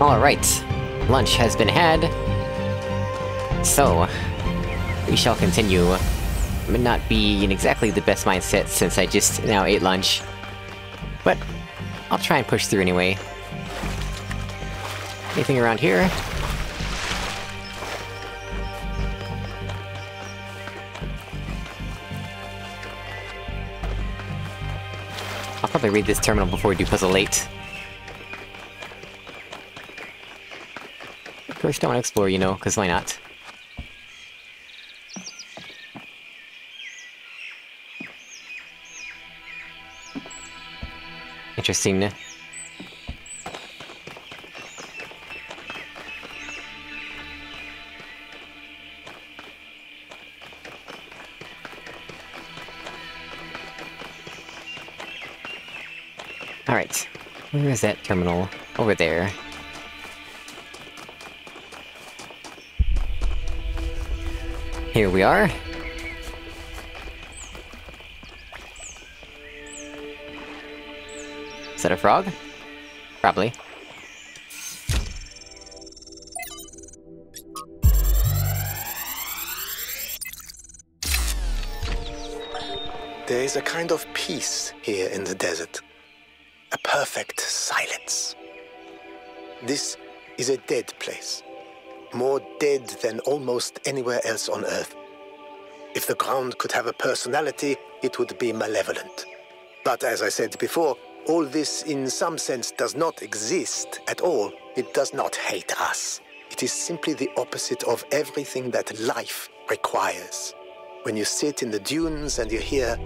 Alright, lunch has been had. So, we shall continue. May not be in exactly the best mindset since I just now ate lunch. But, I'll try and push through anyway. Anything around here? I'll probably read this terminal before we do Puzzle 8. First I wanna explore, you know, cause why not? Interesting. Alright. Where is that terminal? Over there. Here we are. Is that a frog? Probably. There is a kind of peace here in the desert. A perfect silence. This is a dead place. More dead than almost anywhere else on Earth. If the ground could have a personality, it would be malevolent. But as I said before, all this in some sense does not exist at all. It does not hate us. It is simply the opposite of everything that life requires. When you sit in the dunes and you hear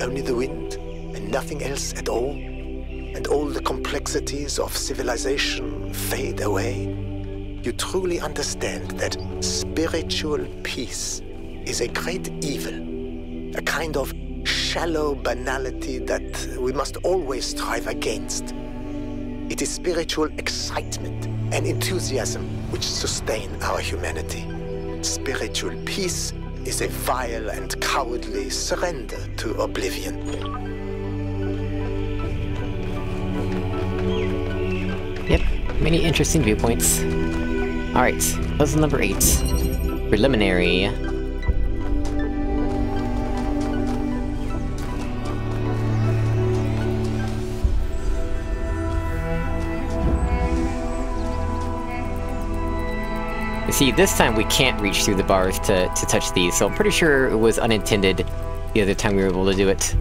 only the wind and nothing else at all, and all the complexities of civilization fade away, you truly understand that spiritual peace is a great evil, a kind of shallow banality that we must always strive against. It is spiritual excitement and enthusiasm which sustain our humanity. Spiritual peace is a vile and cowardly surrender to oblivion. Yep, many interesting viewpoints. Alright, puzzle number 8. Preliminary. See, this time we can't reach through the bars to, to touch these, so I'm pretty sure it was unintended the other time we were able to do it.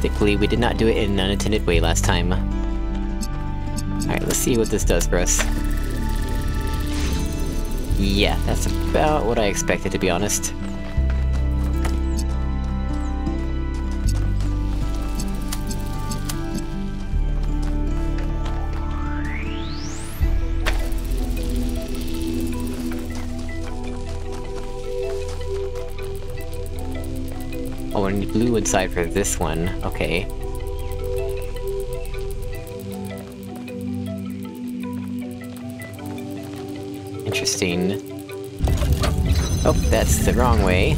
Thankfully, we did not do it in an unintended way last time. Alright, let's see what this does for us. Yeah, that's about what I expected, to be honest. Oh, I need blue inside for this one. Okay. Interesting. Oh, that's the wrong way.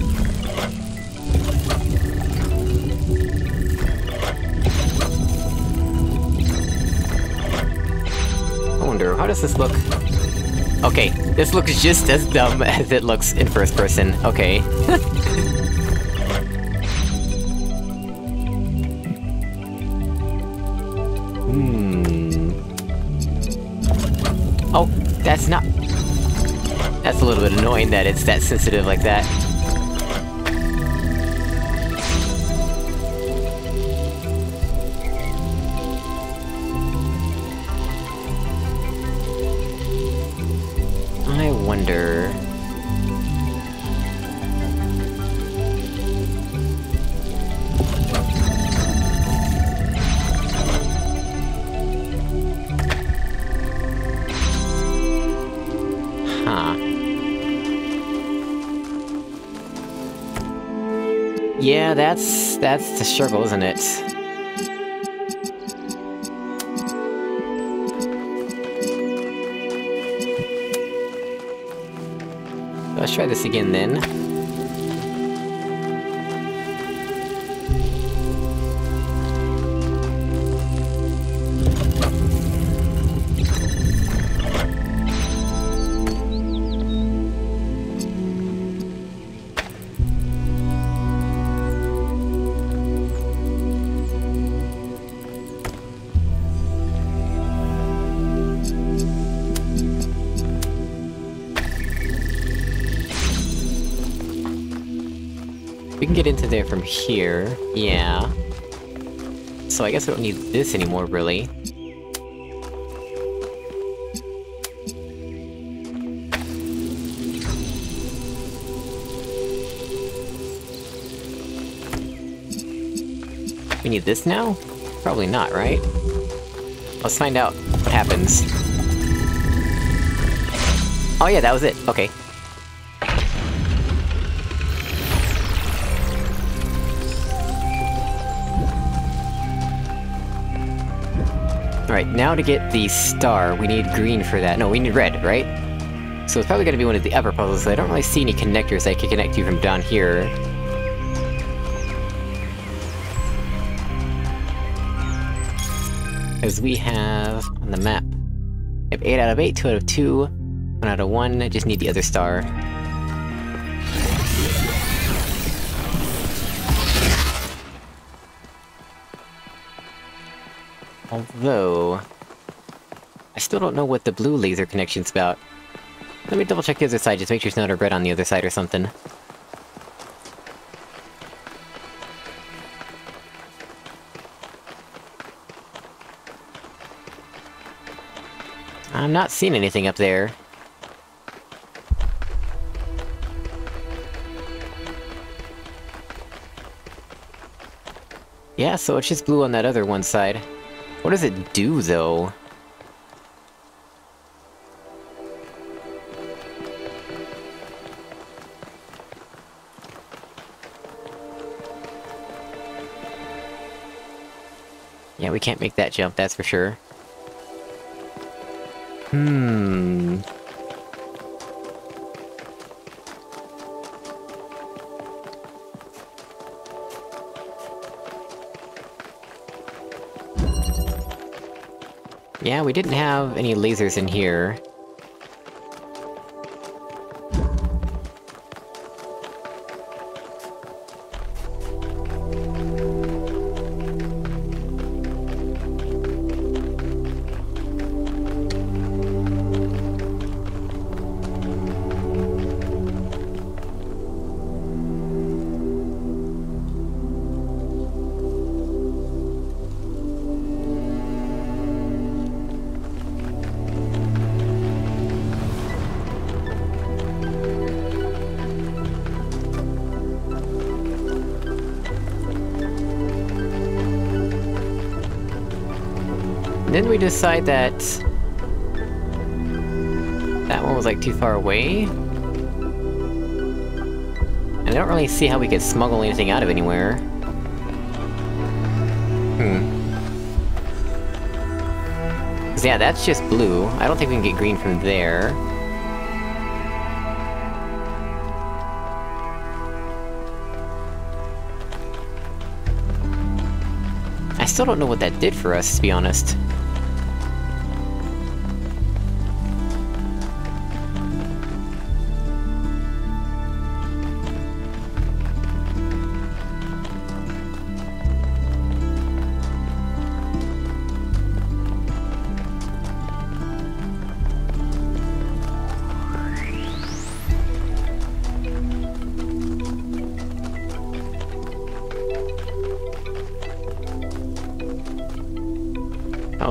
I wonder, how does this look? Okay, this looks just as dumb as it looks in first person. Okay. Hmm. Oh, that's not... That's a little bit annoying that it's that sensitive like that. That's... that's the struggle, isn't it? Let's try this again then. Here. Yeah. So I guess we don't need this anymore, really. We need this now? Probably not, right? Let's find out what happens. Oh yeah, that was it. Okay. Now to get the star, we need green for that. No, we need red, right? So it's probably gonna be one of the upper puzzles, I don't really see any connectors I can connect you from down here. As we have, on the map, we have 8 out of 8, 2 out of 2, 1 out of 1, I just need the other star. Although... I still don't know what the blue laser connection's about. Let me double check the other side, just make sure it's not a red on the other side or something. I'm not seeing anything up there. Yeah, so it's just blue on that other one side. What does it do, though? Yeah, we can't make that jump, that's for sure. Hmm... Yeah, we didn't have any lasers in here. Decide that... That one was like too far away? And I don't really see how we could smuggle anything out of anywhere. Hmm. Cause yeah, that's just blue. I don't think we can get green from there. I still don't know what that did for us, to be honest.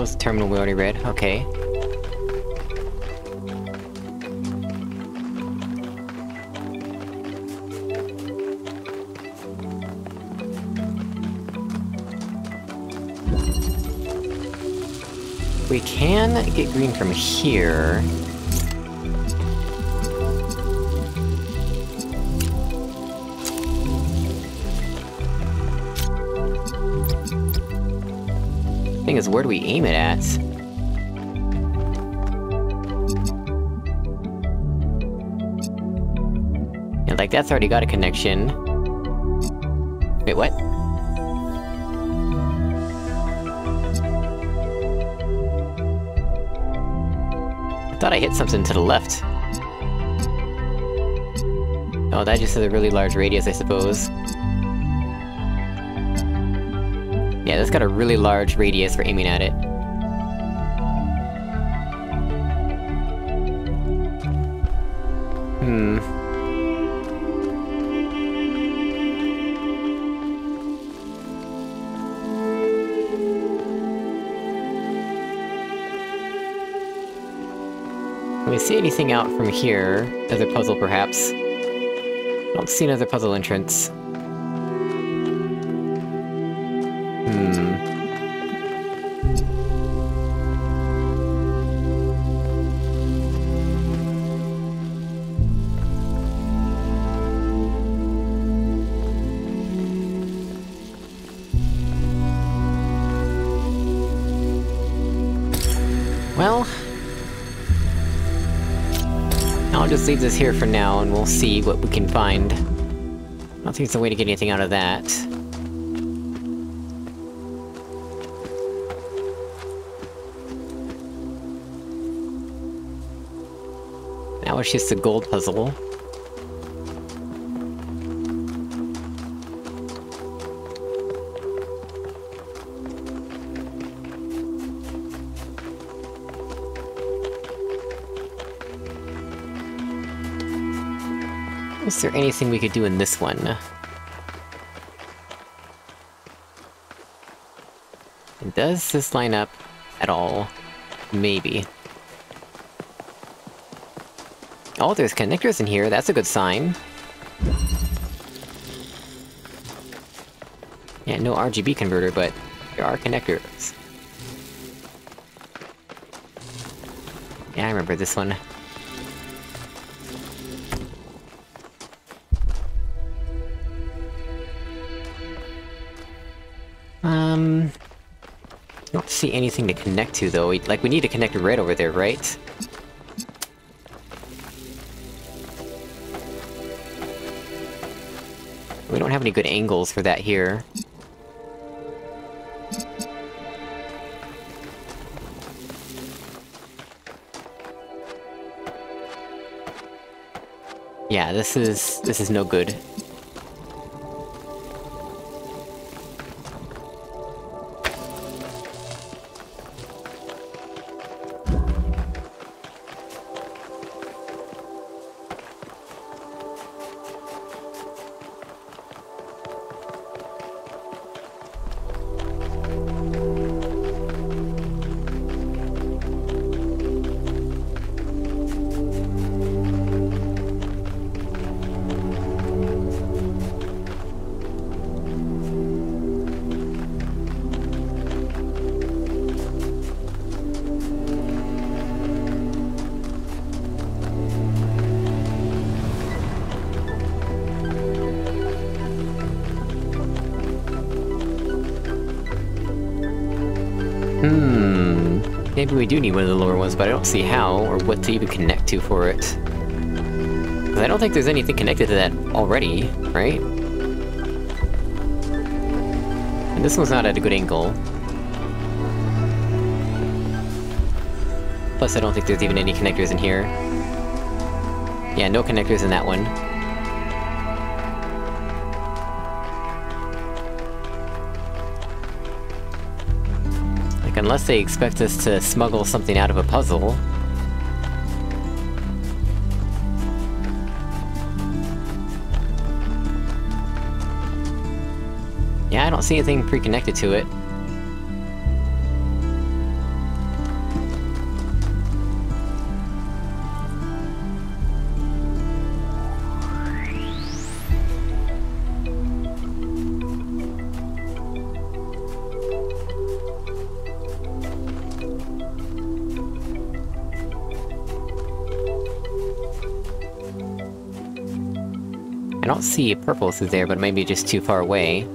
Was terminal we already read, okay. We can get green from here. Thing is, where do we aim it at? And like, that's already got a connection. Wait, what? I thought I hit something to the left. Oh, that just has a really large radius, I suppose. Yeah, that's got a really large radius for aiming at it. Hmm. Can we see anything out from here? Another puzzle, perhaps? I don't see another puzzle entrance. Just leave this here for now, and we'll see what we can find. I don't think there's a way to get anything out of that. Now it's just a gold puzzle. Is there anything we could do in this one? Does this line up at all? Maybe. Oh, there's connectors in here, that's a good sign. Yeah, no RGB converter, but there are connectors. Yeah, I remember this one. See anything to connect to, though. We, like, we need to connect right over there, right? We don't have any good angles for that here. Yeah, this is... this is no good. Maybe we do need one of the lower ones, but I don't see how, or what to even connect to for it. Because I don't think there's anything connected to that already, right? And this one's not at a good angle. Plus I don't think there's even any connectors in here. Yeah, no connectors in that one. Unless they expect us to smuggle something out of a puzzle... Yeah, I don't see anything pre-connected to it. I don't see purple through there, but maybe just too far away.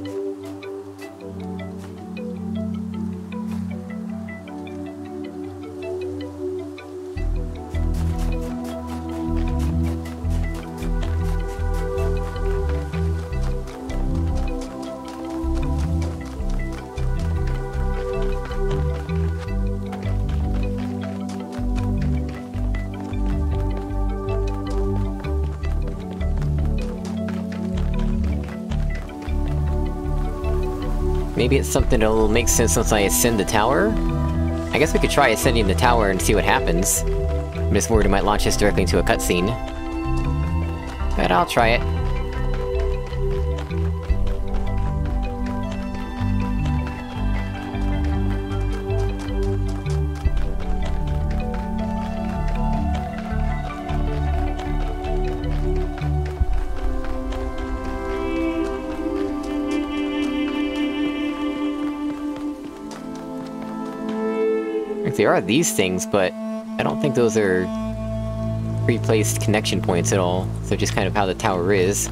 Something that'll make sense once I ascend the tower? I guess we could try ascending the tower and see what happens. Worried it might launch us directly into a cutscene. But I'll try it. There are these things, but I don't think those are pre-placed connection points at all, so just kind of how the tower is.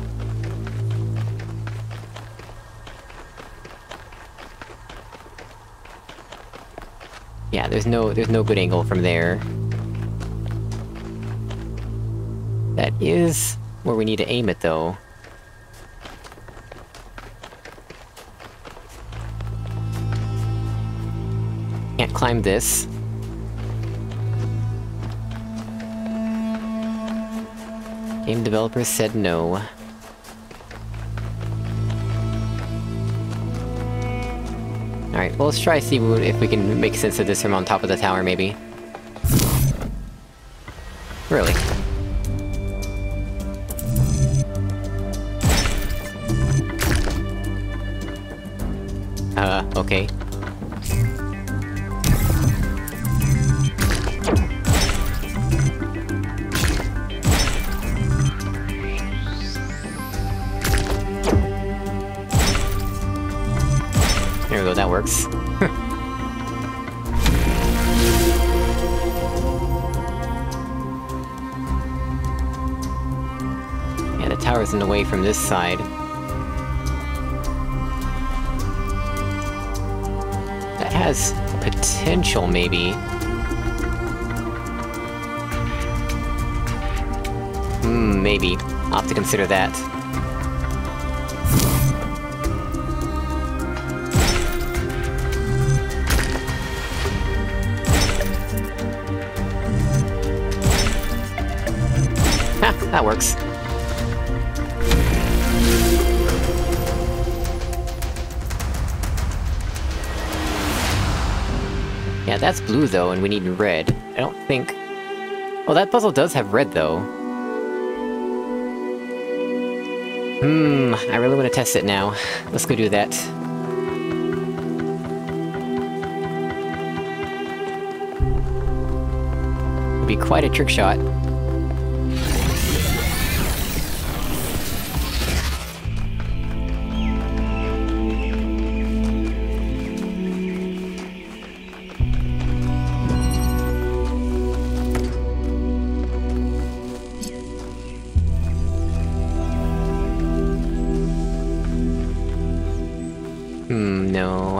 Yeah, there's no- there's no good angle from there. That is where we need to aim it, though. Can't climb this. Game developers said no. Alright, well let's try see if we can make sense of this from on top of the tower, maybe. Really? Uh, okay. Tower's in the way from this side. That has potential, maybe. Hmm, maybe. I'll have to consider that. Ha, that works. Yeah, that's blue though, and we need red. I don't think... Oh, that puzzle does have red though. Hmm, I really want to test it now. Let's go do that. Be quite a trick shot.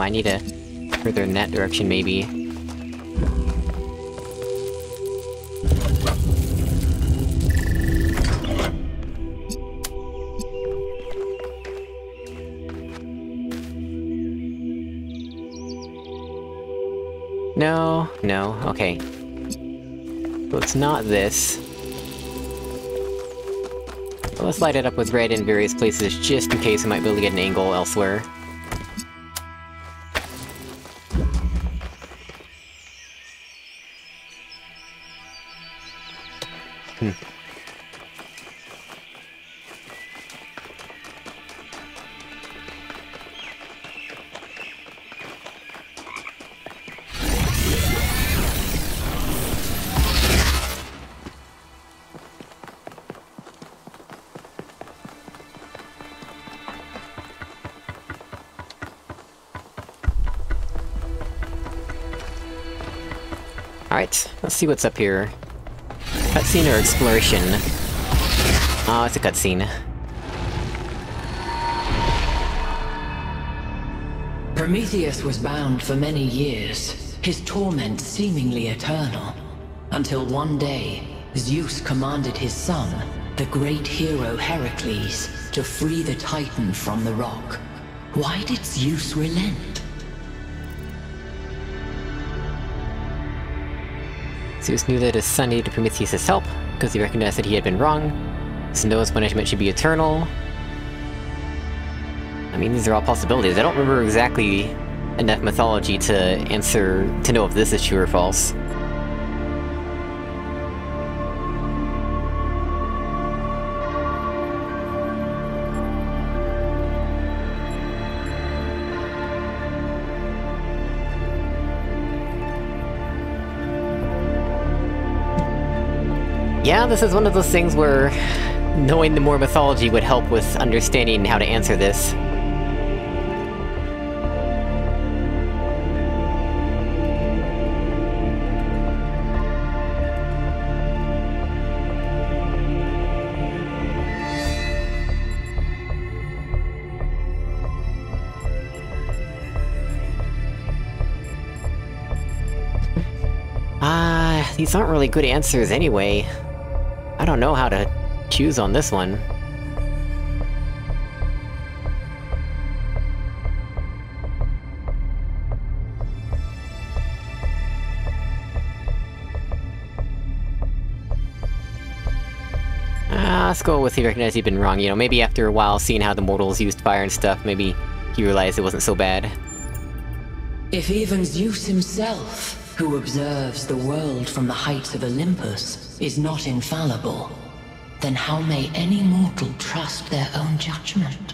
I need to further in that direction, maybe. No, no, okay. So it's not this. Let's light it up with red in various places, just in case I might be able to get an angle elsewhere. See what's up here. Cutscene or exploration? Oh, it's a cutscene. Prometheus was bound for many years, his torment seemingly eternal. Until one day, Zeus commanded his son, the great hero Heracles, to free the Titan from the rock. Why did Zeus relent? Zeus knew that his son needed Prometheus' help, because he recognized that he had been wrong, so Noah's punishment should be eternal. I mean, these are all possibilities. I don't remember exactly enough mythology to answer- to know if this is true or false. this is one of those things where knowing the more mythology would help with understanding how to answer this. Ah, these aren't really good answers anyway. I don't know how to choose on this one. Ah, let's go with he recognized he'd been wrong, you know, maybe after a while seeing how the mortals used fire and stuff, maybe he realized it wasn't so bad. If even Zeus himself who observes the world from the heights of Olympus, is not infallible, then how may any mortal trust their own judgment?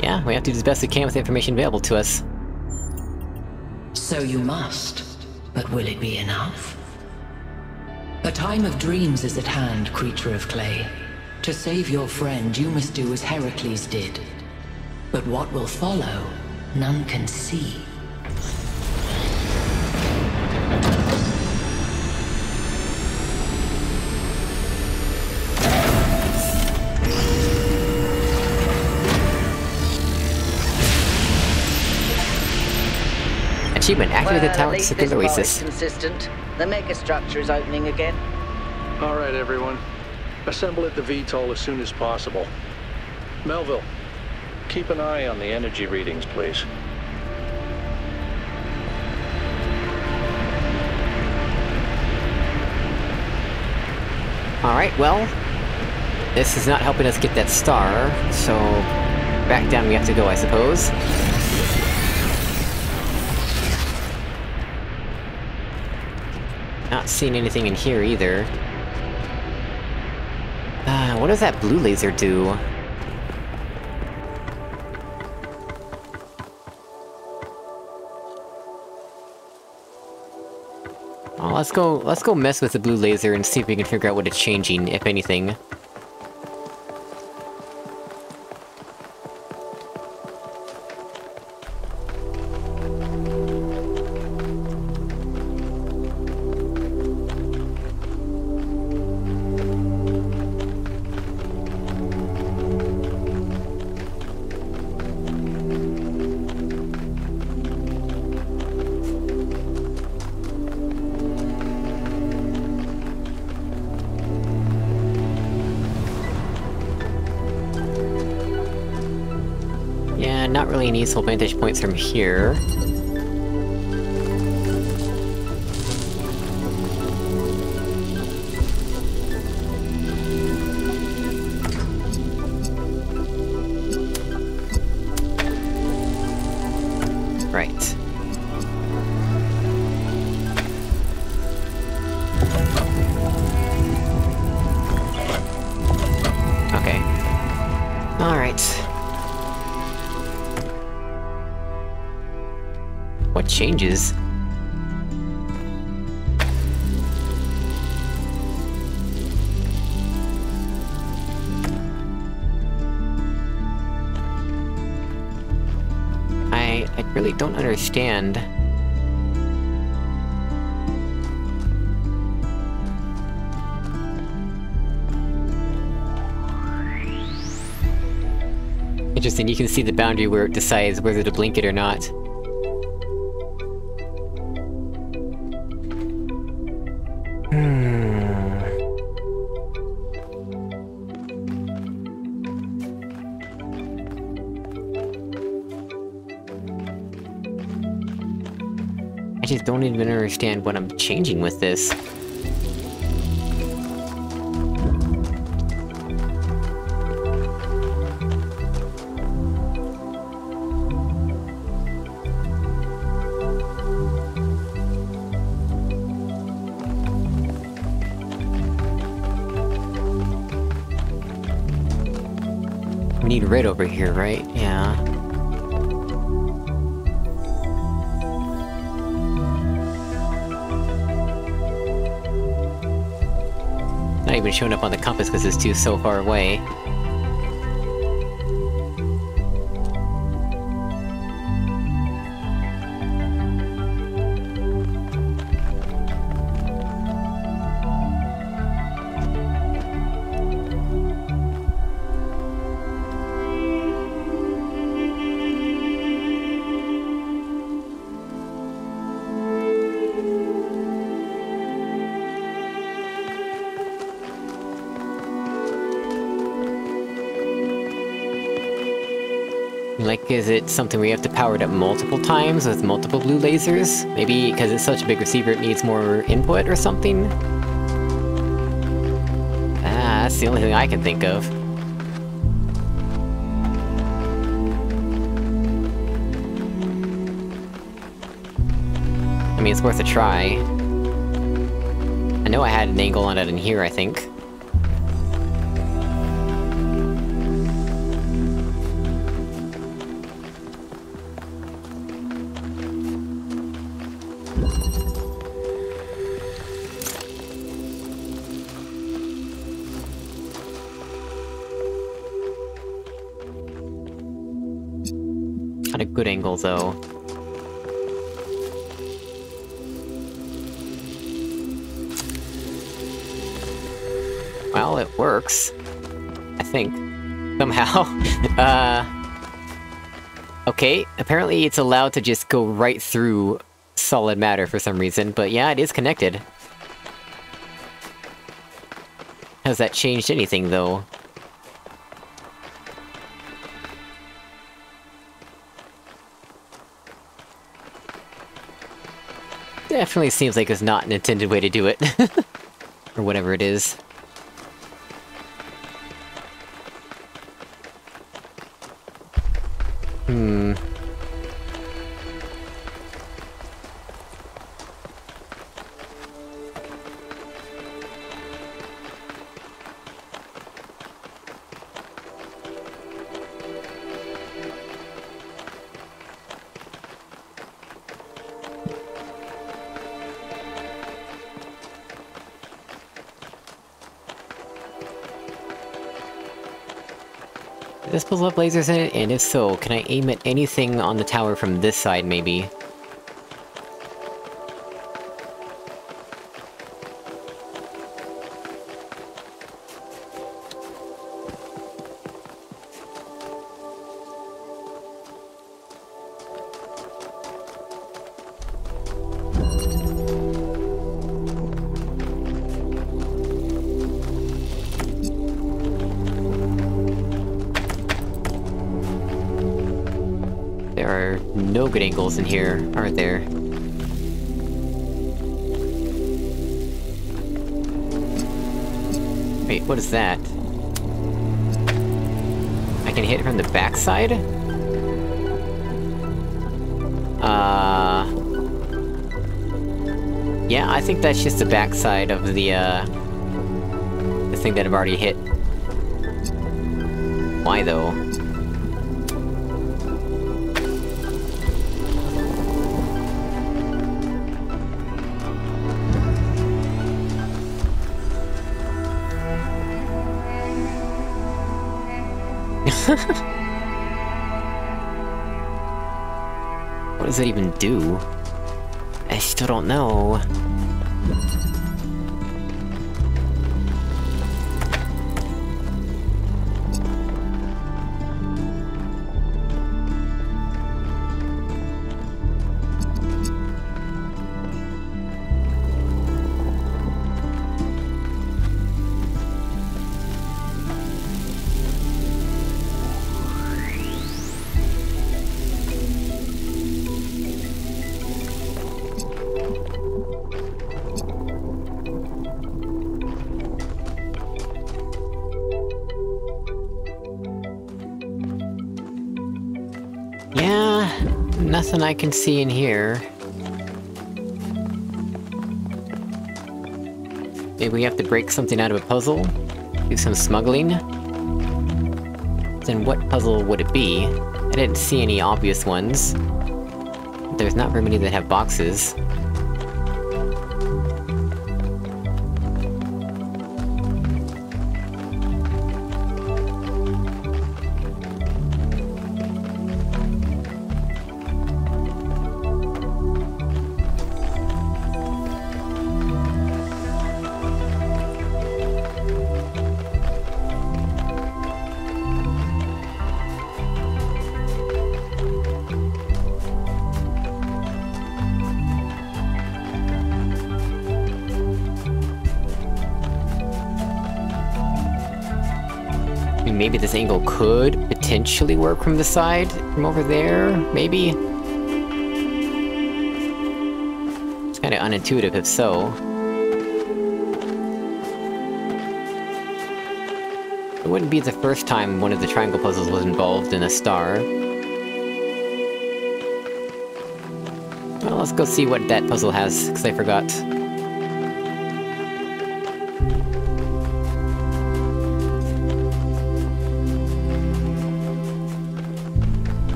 Yeah, we have to do the best we can with the information available to us. So you must, but will it be enough? A time of dreams is at hand, creature of clay. To save your friend, you must do as Heracles did, but what will follow, none can see. Achievement, activate well, the talents of the Oasis. consistent. The megastructure is opening again. All right, everyone. Assemble at the VTOL as soon as possible. Melville, Keep an eye on the energy readings, please. Alright, well... This is not helping us get that star, so... Back down we have to go, I suppose. Not seeing anything in here, either. Uh, what does that blue laser do? Let's go- let's go mess with the blue laser and see if we can figure out what it's changing, if anything. Not really any useful vantage points from here. Interesting, you can see the boundary where it decides whether to blink it or not. Hmm. I just don't even understand what I'm changing with this. Need red over here, right? Yeah. Not even showing up on the compass because it's too so far away. Is it something we have to power it up multiple times with multiple blue lasers? Maybe because it's such a big receiver it needs more input or something? Ah, that's the only thing I can think of. I mean, it's worth a try. I know I had an angle on it in here, I think. Though. Well, it works. I think. Somehow. uh... Okay, apparently it's allowed to just go right through solid matter for some reason, but yeah, it is connected. Has that changed anything, though? Definitely seems like it's not an intended way to do it. or whatever it is. This lasers in it? And if so, can I aim at anything on the tower from this side, maybe? In here, aren't there? Wait, what is that? I can hit from the backside? Uh... Yeah, I think that's just the backside of the, uh... The thing that I've already hit. Why, though? What does that even do? I still don't know. I can see in here. Maybe we have to break something out of a puzzle? Do some smuggling? Then what puzzle would it be? I didn't see any obvious ones. There's not very many that have boxes. Maybe this angle could potentially work from the side, from over there, maybe? It's kinda unintuitive if so. It wouldn't be the first time one of the triangle puzzles was involved in a star. Well, let's go see what that puzzle has, because I forgot.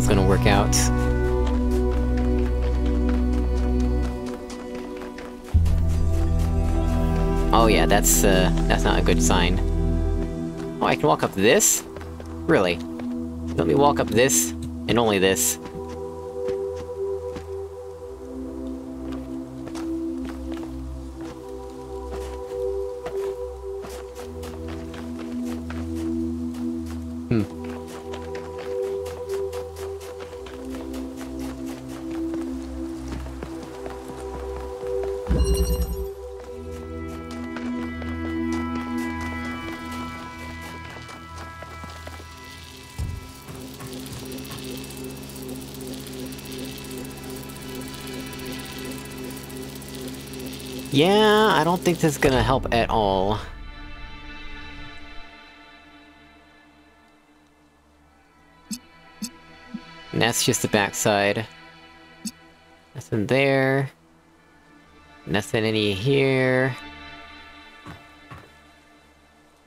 Is gonna work out. Oh yeah, that's, uh, that's not a good sign. Oh, I can walk up this? Really? Let me walk up this, and only this. Yeah, I don't think this is gonna help at all. And that's just the backside. Nothing there. Nothing any here.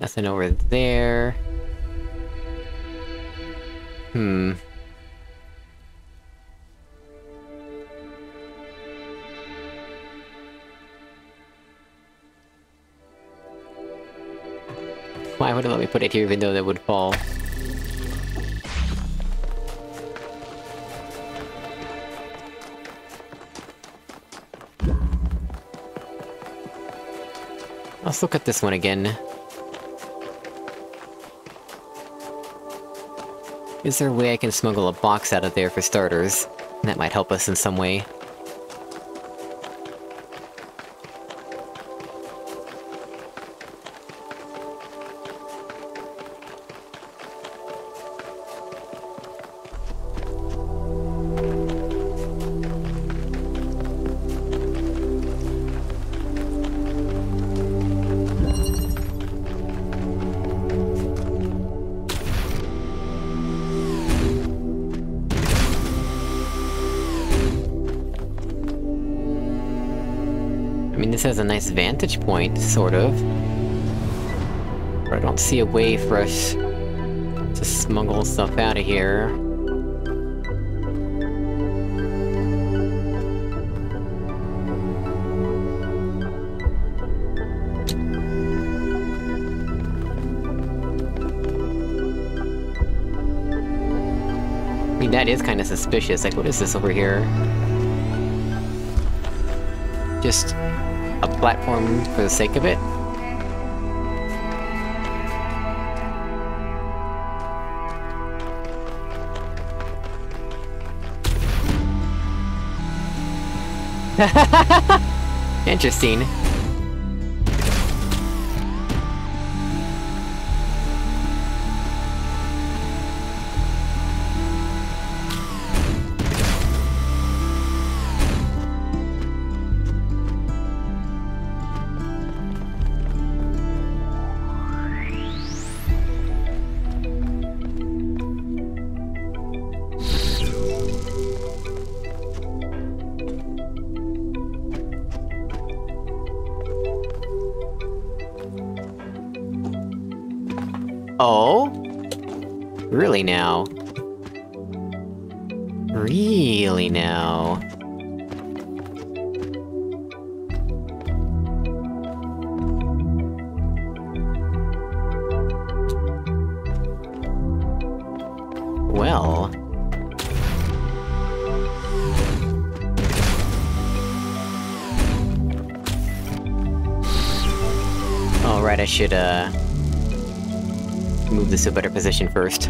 Nothing over there. Hmm. Why would it let me put it here even though that would fall? Let's look at this one again. Is there a way I can smuggle a box out of there for starters? That might help us in some way. A nice vantage point, sort of. But I don't see a way for us to smuggle stuff out of here. I mean, that is kind of suspicious. Like, what is this over here? Just a platform for the sake of it? Interesting. Should, uh... Move this to a better position first.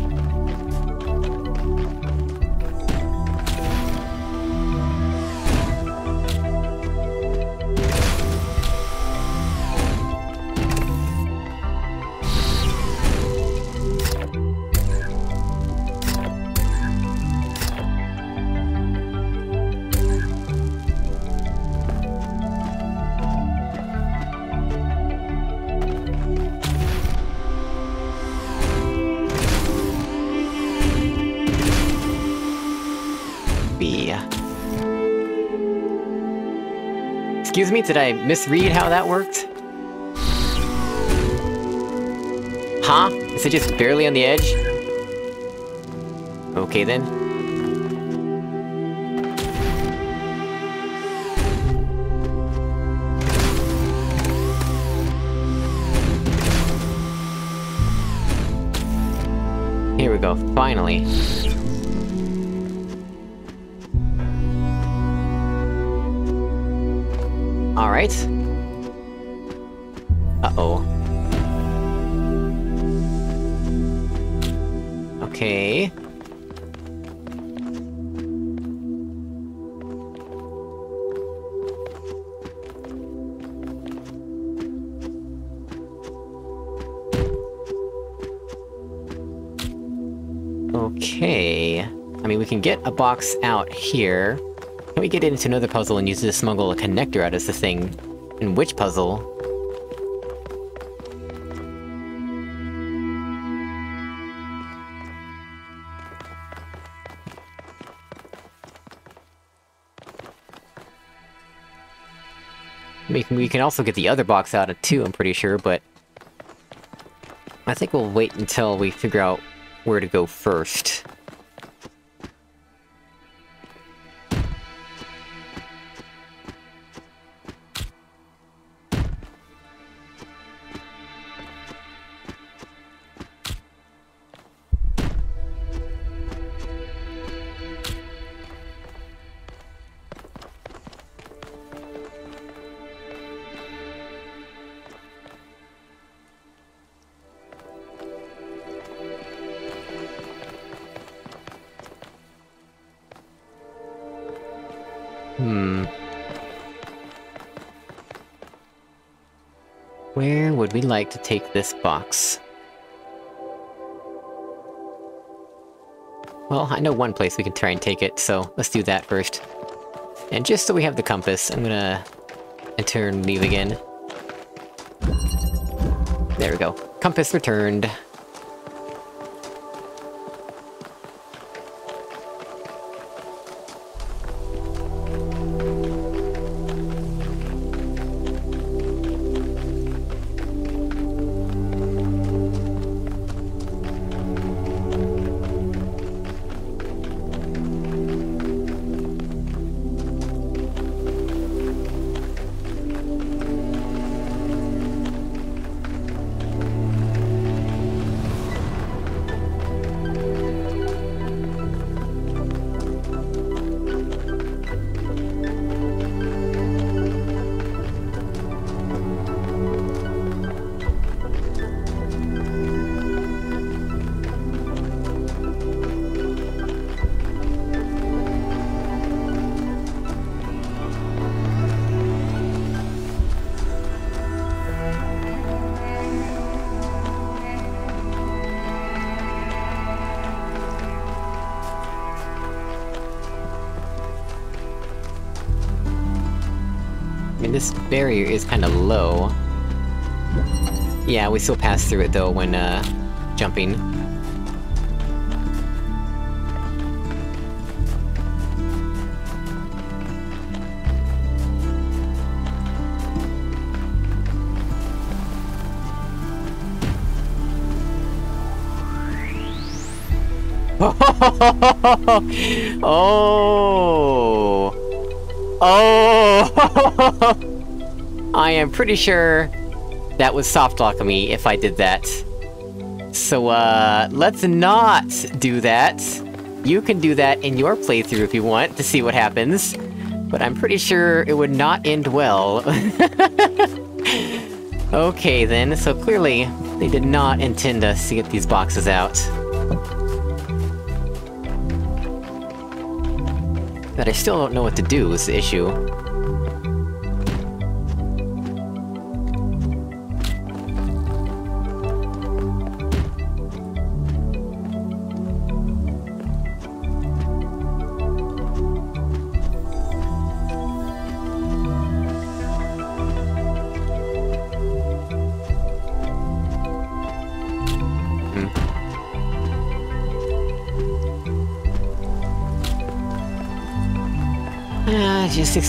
Excuse me, did I misread how that worked? Huh? Is it just barely on the edge? Okay then. Alright. Uh-oh. Okay. Okay... I mean, we can get a box out here. We get into another puzzle and use this to smuggle a connector out as the thing? In which puzzle? We can, we can also get the other box out of too, I'm pretty sure, but... I think we'll wait until we figure out where to go first. Would we like to take this box? Well, I know one place we can try and take it, so let's do that first. And just so we have the compass, I'm gonna enter leave again. There we go. Compass returned. This barrier is kinda low. Yeah, we still pass through it though when, uh, jumping. oh! Oh! I am pretty sure that was soft alchemy if I did that. So, uh, let's not do that. You can do that in your playthrough if you want, to see what happens. But I'm pretty sure it would not end well. okay then, so clearly, they did not intend us to get these boxes out. But I still don't know what to do is the issue.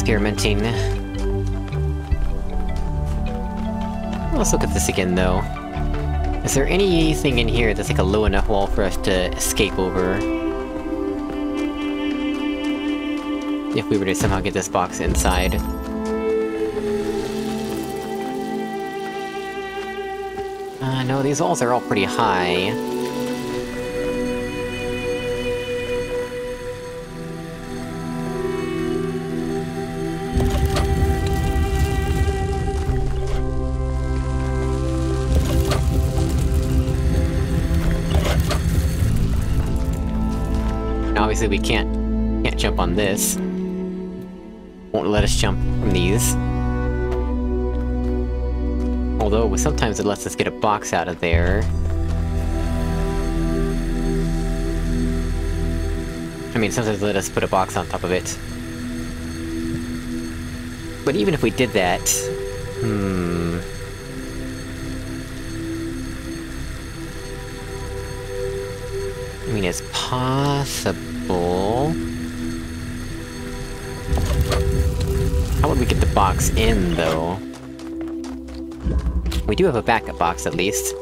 experimenting. Let's look at this again, though. Is there anything in here that's like a low enough wall for us to escape over? If we were to somehow get this box inside. Uh, no, these walls are all pretty high. Obviously we can't... can't jump on this. Won't let us jump from these. Although, sometimes it lets us get a box out of there. I mean, sometimes let us put a box on top of it. But even if we did that... Hmm... box in, though? We do have a backup box, at least.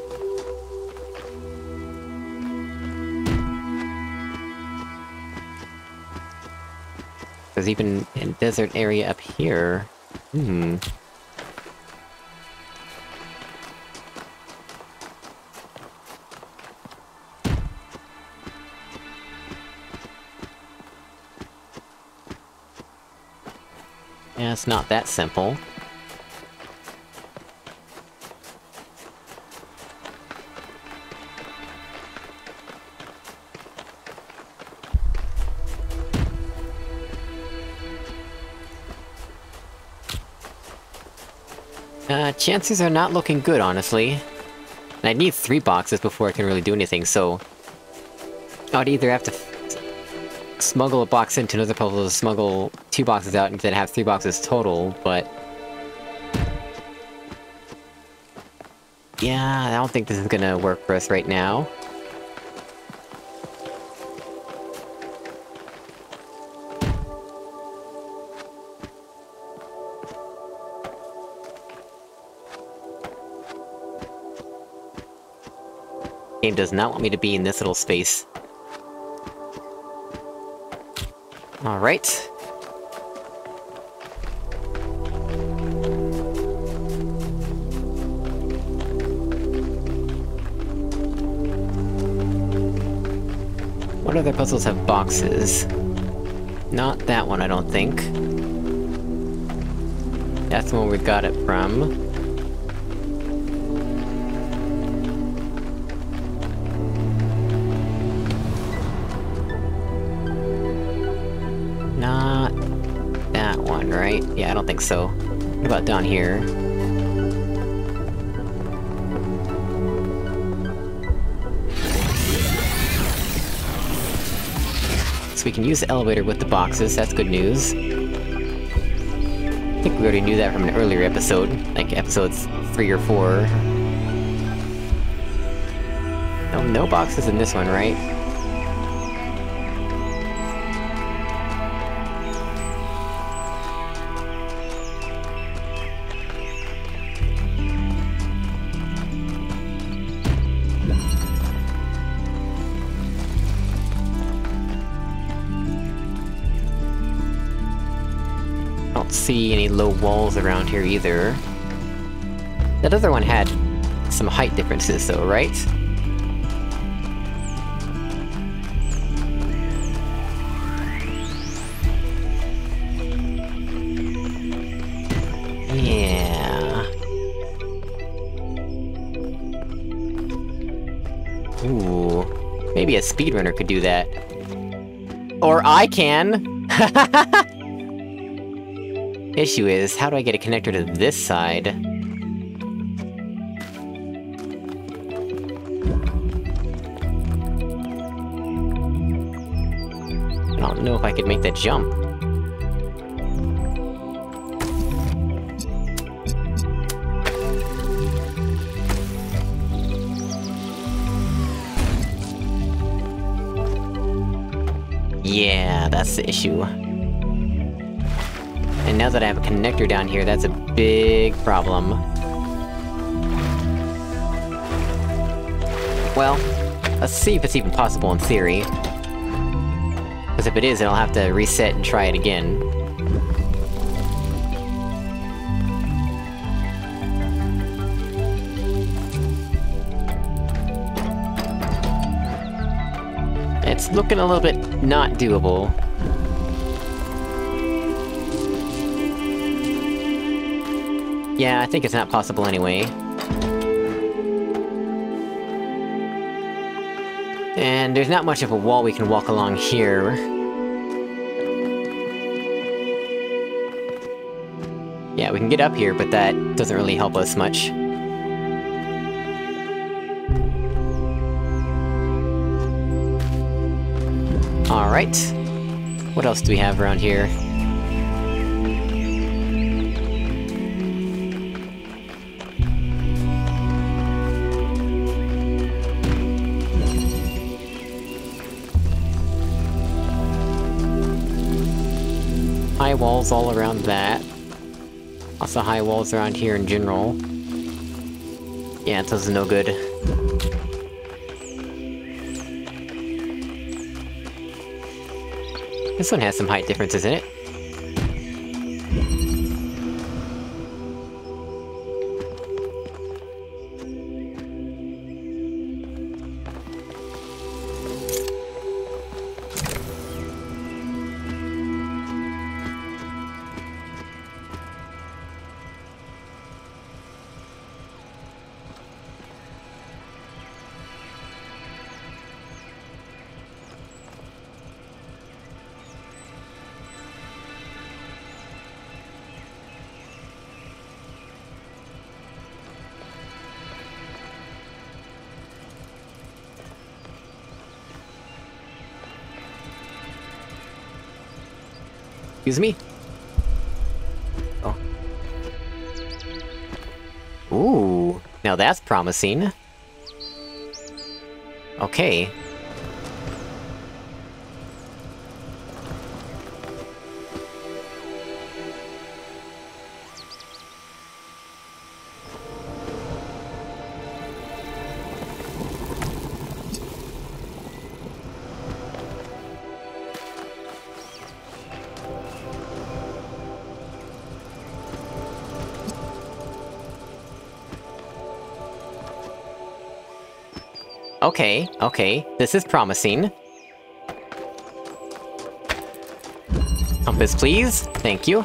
There's even a desert area up here. Hmm. It's not that simple. Uh, chances are not looking good, honestly. And I need three boxes before I can really do anything, so... I'd either have to smuggle a box into another puzzle to smuggle two boxes out and then have three boxes total, but... Yeah, I don't think this is gonna work for us right now. Game does not want me to be in this little space. Alright. What other puzzles have boxes? Not that one, I don't think. That's the one we got it from. Not... that one, right? Yeah, I don't think so. What about down here? We can use the elevator with the boxes, that's good news. I think we already knew that from an earlier episode, like episodes 3 or 4. No, no boxes in this one, right? See any low walls around here either. That other one had some height differences though, right? Yeah... Ooh... Maybe a speedrunner could do that. Or I can! Issue is, how do I get a connector to this side? I don't know if I could make that jump. Yeah, that's the issue. And now that I have a connector down here, that's a big problem. Well, let's see if it's even possible in theory. Because if it is, I'll have to reset and try it again. It's looking a little bit not doable. Yeah, I think it's not possible anyway. And there's not much of a wall we can walk along here. Yeah, we can get up here, but that doesn't really help us much. Alright. What else do we have around here? Walls all around that. Also high walls around here in general. Yeah, those are no good. This one has some height differences in it. Excuse me? Oh. Ooh, now that's promising. Okay. Okay, okay, this is promising. Compass, please. Thank you.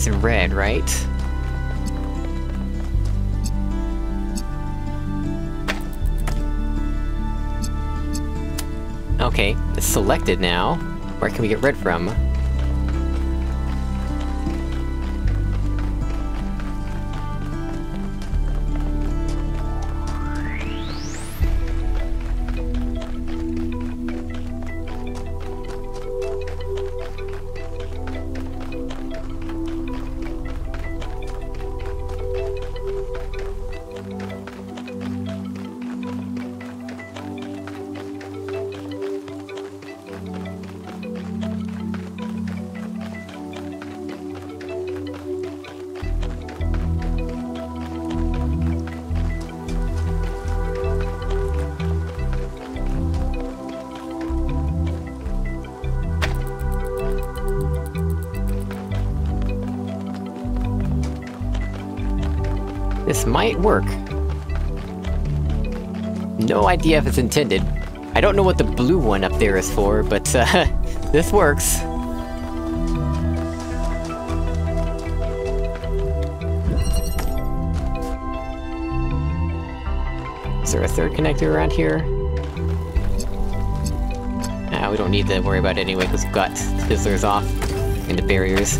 These in red, right? Okay, it's selected now. Where can we get red from? Might work. No idea if it's intended. I don't know what the blue one up there is for, but uh, this works. Is there a third connector around here? Ah, we don't need to worry about it anyway, because we've got fizzlers off into barriers.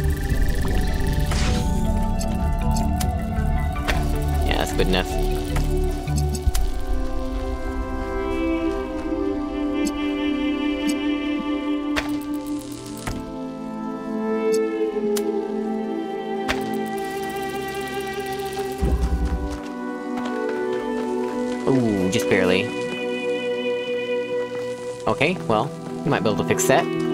Okay, well, we might be able to fix that.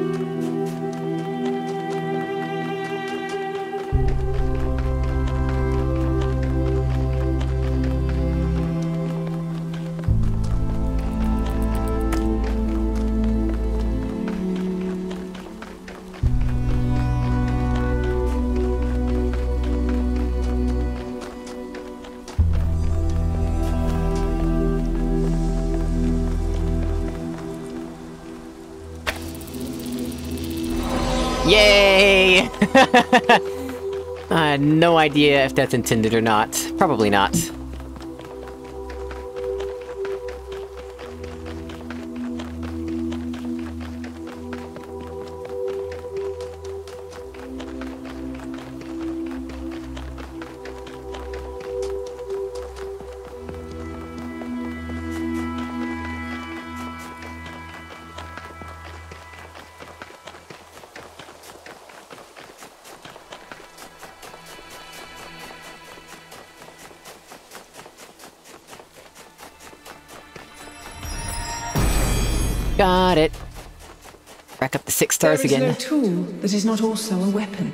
No idea if that's intended or not. Probably not. Rack up the six stars There is again. no tool that is not also a weapon,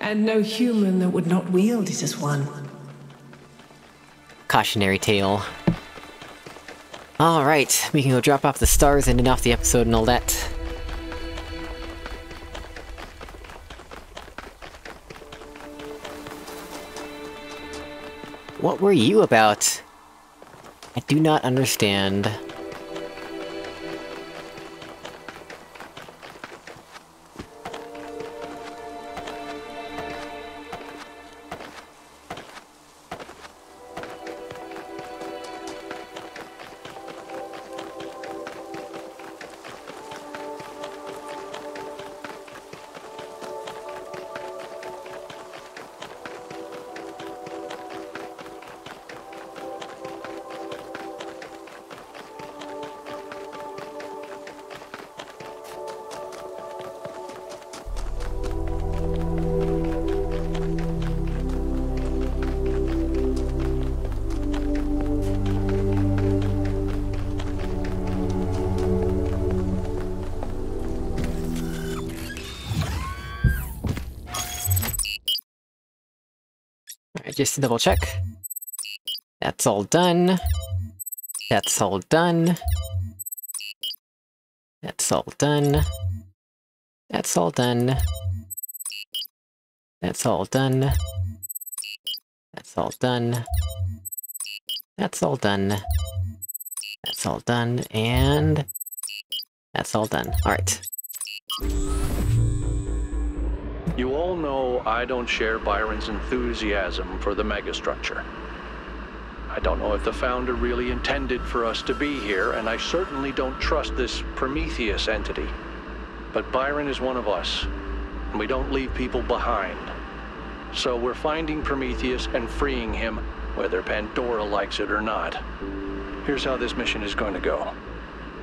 and no human that would not wield it as one. Cautionary tale. Alright, we can go drop off the stars, ending off the episode and all that. What were you about? I do not understand. Just double check. That's all done. That's all done. That's all done. That's all done. That's all done. That's all done. That's all done. That's all done, and... That's all done. Alright. I don't share Byron's enthusiasm for the megastructure. I don't know if the Founder really intended for us to be here, and I certainly don't trust this Prometheus entity. But Byron is one of us, and we don't leave people behind. So we're finding Prometheus and freeing him, whether Pandora likes it or not. Here's how this mission is going to go.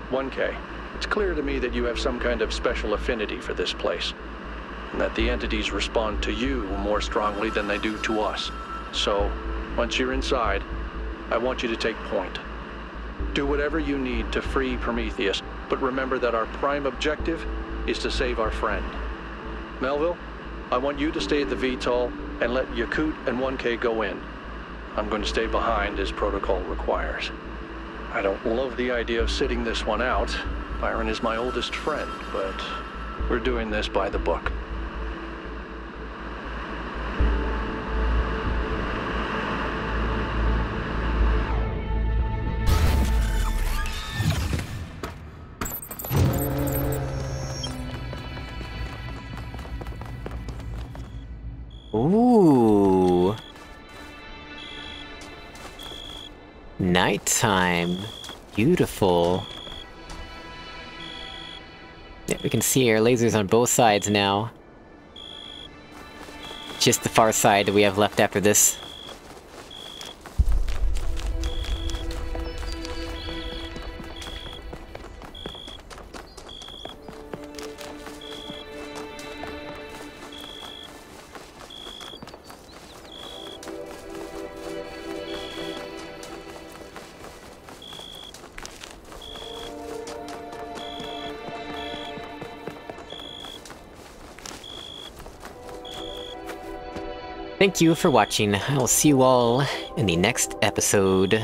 1K, it's clear to me that you have some kind of special affinity for this place that the entities respond to you more strongly than they do to us. So, once you're inside, I want you to take point. Do whatever you need to free Prometheus, but remember that our prime objective is to save our friend. Melville, I want you to stay at the VTOL and let Yakut and 1K go in. I'm going to stay behind as protocol requires. I don't love the idea of sitting this one out. Byron is my oldest friend, but we're doing this by the book. Nighttime. Beautiful. Yeah, we can see our lasers on both sides now. Just the far side we have left after this. Thank you for watching, I will see you all in the next episode.